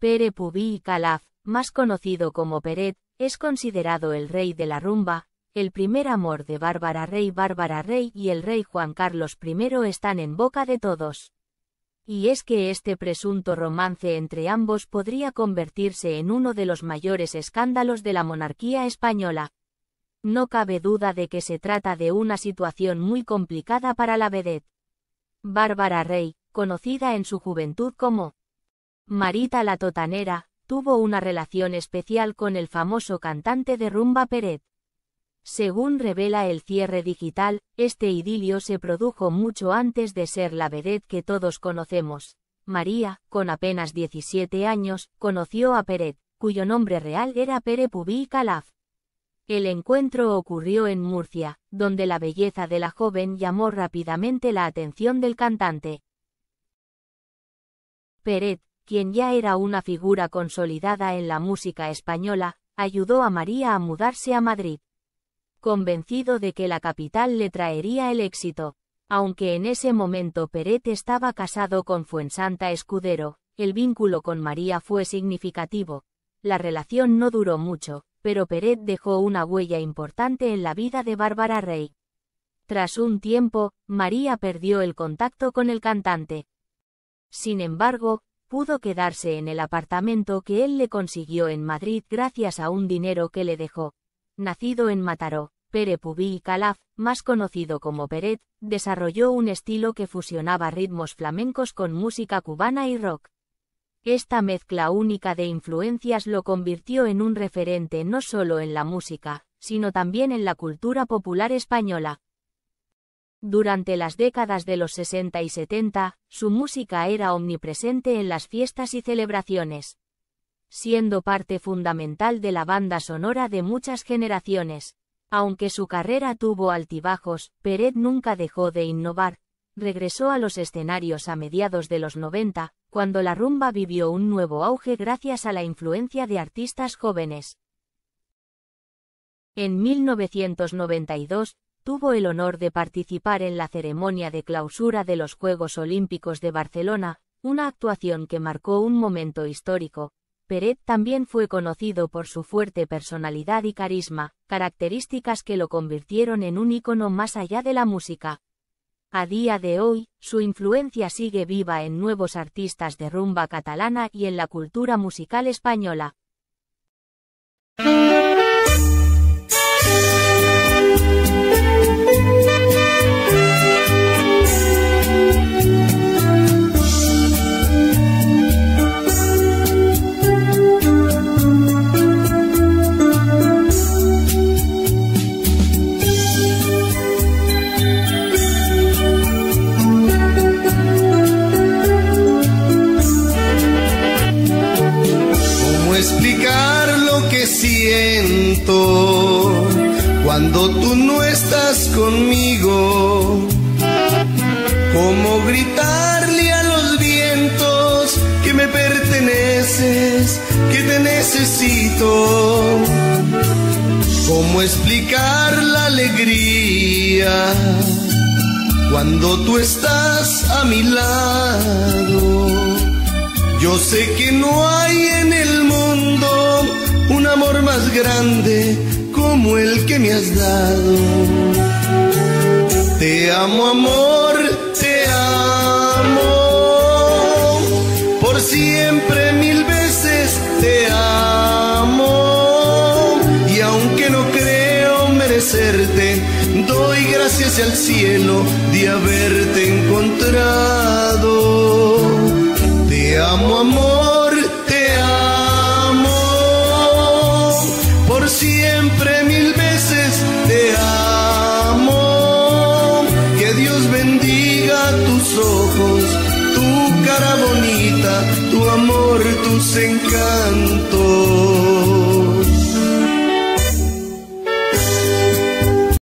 Pere Pubi Calaf, más conocido como Peret, es considerado el rey de la rumba, el primer amor de Bárbara Rey Bárbara Rey y el rey Juan Carlos I están en boca de todos. Y es que este presunto romance entre ambos podría convertirse en uno de los mayores escándalos de la monarquía española. No cabe duda de que se trata de una situación muy complicada para la vedette. Bárbara Rey, conocida en su juventud como Marita la Totanera, tuvo una relación especial con el famoso cantante de rumba Peret. Según revela el cierre digital, este idilio se produjo mucho antes de ser la vedette que todos conocemos. María, con apenas 17 años, conoció a Peret, cuyo nombre real era Pere Calaf. El encuentro ocurrió en Murcia, donde la belleza de la joven llamó rápidamente la atención del cantante. Peret, quien ya era una figura consolidada en la música española, ayudó a María a mudarse a Madrid. Convencido de que la capital le traería el éxito. Aunque en ese momento Peret estaba casado con Fuensanta Escudero, el vínculo con María fue significativo. La relación no duró mucho, pero Peret dejó una huella importante en la vida de Bárbara Rey. Tras un tiempo, María perdió el contacto con el cantante. Sin embargo, pudo quedarse en el apartamento que él le consiguió en Madrid gracias a un dinero que le dejó. Nacido en Mataró, Pere Pubi Calaf, más conocido como Peret, desarrolló un estilo que fusionaba ritmos flamencos con música cubana y rock. Esta mezcla única de influencias lo convirtió en un referente no solo en la música, sino también en la cultura popular española. Durante las décadas de los 60 y 70, su música era omnipresente en las fiestas y celebraciones, siendo parte fundamental de la banda sonora de muchas generaciones. Aunque su carrera tuvo altibajos, Peret nunca dejó de innovar, regresó a los escenarios a mediados de los 90, cuando la rumba vivió un nuevo auge gracias a la influencia de artistas jóvenes. En 1992, tuvo el honor de participar en la ceremonia de clausura de los Juegos Olímpicos de Barcelona, una actuación que marcó un momento histórico. Peret también fue conocido por su fuerte personalidad y carisma, características que lo convirtieron en un ícono más allá de la música. A día de hoy, su influencia sigue viva en nuevos artistas de rumba catalana y en la cultura musical española. Cuando tú no estás conmigo. ¿Cómo gritarle a los vientos que me perteneces, que te necesito? ¿Cómo explicar la alegría cuando tú estás a mi lado? Yo sé que no hay en el mundo un amor más grande como el que me has dado. Te amo, amor, te amo. Por siempre mil veces te amo. Y aunque no creo merecerte, doy gracias al cielo de haberte encontrado. sem casa.